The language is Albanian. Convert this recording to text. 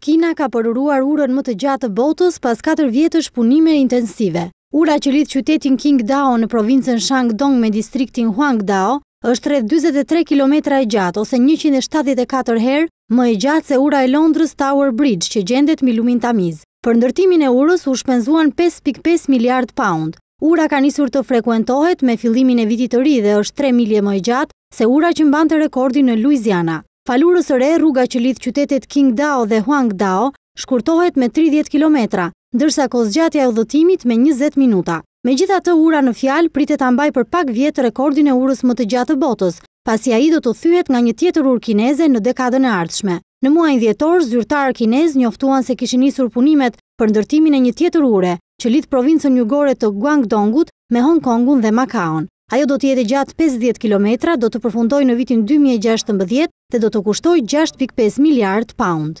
Kina ka përuruar urën më të gjatë të botës pas katër vjetësh punime intensive. Ura që lidh qytetin Qingdao në provincën Shangdong me distriktin Huangdao është rreth dyzet e tre kilometra e gjatë ose njëqind e shtatëdhjetë e katër herë më e gjatë se ura e Londrës Tower Bridge që gjendet mbi lumin Tamiz. Për ndërtimin e urës u shpenzuan pesë pikë pesë miliardë paund. Ura ka nisur të frekuentohet me fillimin e Vitit të Ri dhe është tre milje më e gjatë se ura që mbante rekordin në Luiziana. Falë urës së re, rruga që lidh qytetet Qingdao dhe Huangdao shkurtohet me tridhjetë kilometra, ndërsa kohëzgjatja e udhëtimit me njëzet minuta. Megjithatë, ura në fjalë pritet ta mbajë për pak vjet rekordin e urës më të gjatë të botës, pasi ai do të thyhet nga një tjetër urë kineze në dekadën e ardhshme. Në muajin dhjetor, zyrtarë kinezë njoftuan se kishin nisur punimet për ndërtimin e një tjetër ure, që lidh provincën jugore të Guangdong-ut me Hong Kong-un dhe Makaon. Ajo do të jetë e gjatë pesëdhjetë kilometra, do të përfundojë në vitin dy mijë e gjashtëmbëdhjetë dhe do të kushtojë gjashtë pikë pesë miliardë paund.